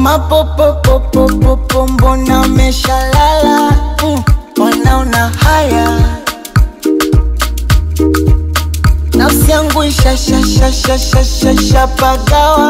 mapopopopopopo mbona meshalala? Mm, wanaona haya. Nafsi yangu ishashashashashashapagawa